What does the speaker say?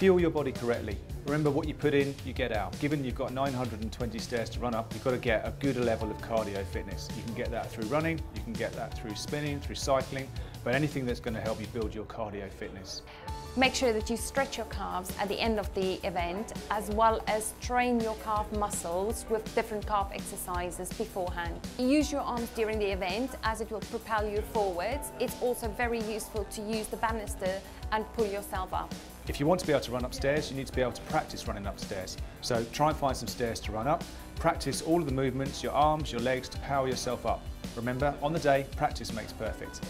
Fuel your body correctly. Remember what you put in, you get out. Given you've got 920 stairs to run up, you've got to get a good level of cardio fitness. You can get that through running, you can get that through spinning, through cycling, but anything that's going to help you build your cardio fitness. Make sure that you stretch your calves at the end of the event as well as train your calf muscles with different calf exercises beforehand. Use your arms during the event as it will propel you forwards. It's also very useful to use the banister and pull yourself up. If you want to be able to run upstairs, you need to be able to practice running upstairs. So try and find some stairs to run up. Practice all of the movements, your arms, your legs to power yourself up. Remember, on the day, practice makes perfect.